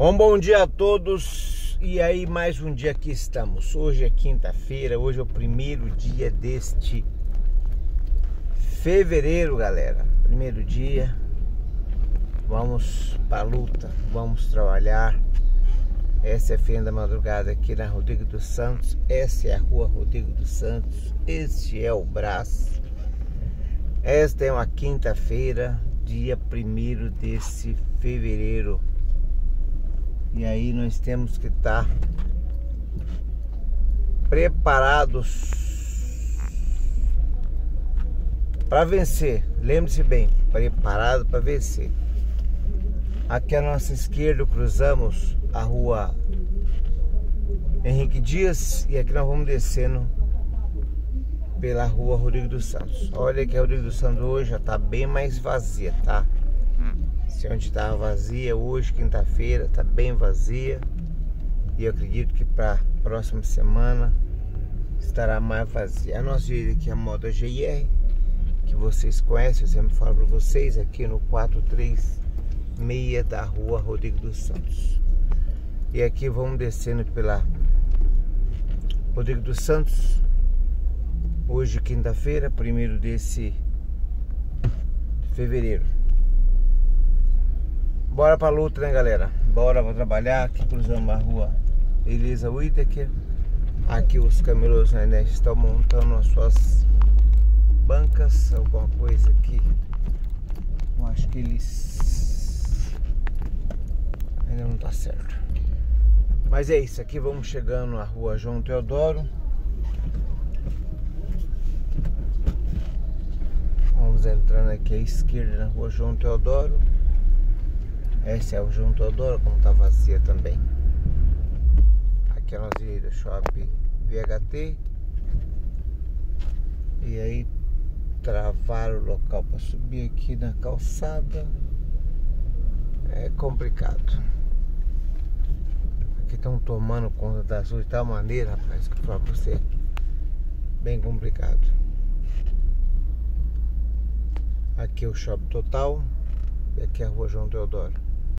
Um bom dia a todos e aí mais um dia que estamos. Hoje é quinta-feira, hoje é o primeiro dia deste fevereiro, galera. Primeiro dia. Vamos para luta, vamos trabalhar. Essa é a feira da madrugada aqui na Rodrigo dos Santos. Essa é a rua Rodrigo dos Santos. Este é o braço. Esta é uma quinta-feira, dia primeiro desse fevereiro e aí nós temos que estar tá preparados para vencer. Lembre-se bem, preparado para vencer. Aqui à nossa esquerda cruzamos a rua Henrique Dias e aqui nós vamos descendo pela rua Rodrigo dos Santos. Olha que a Rodrigo dos Santos hoje já está bem mais vazia, tá? Se onde estava vazia hoje, quinta-feira, está bem vazia. E eu acredito que para próxima semana estará mais vazia. A nossa vida aqui é a moda GR, que vocês conhecem, eu sempre falo para vocês, aqui no 436 da rua Rodrigo dos Santos. E aqui vamos descendo pela Rodrigo dos Santos. Hoje, quinta-feira, primeiro desse fevereiro. Bora pra luta, né, galera? Bora pra trabalhar. Aqui cruzamos a rua Elisa Whittaker. Aqui os camelos né, estão montando as suas bancas, alguma coisa aqui. Eu acho que eles ainda não tá certo. Mas é isso, aqui vamos chegando na rua João Teodoro. Vamos entrando aqui à esquerda na rua João Teodoro. Esse é o João Teodoro, como tá vazia também. Aqui é a nossa do Shopping VHT. E aí travar o local para subir aqui na calçada é complicado. Aqui estão tomando conta das ruas de tal maneira, rapaz, que eu falo você. Bem complicado. Aqui é o Shopping Total e aqui é a Rua João Teodoro.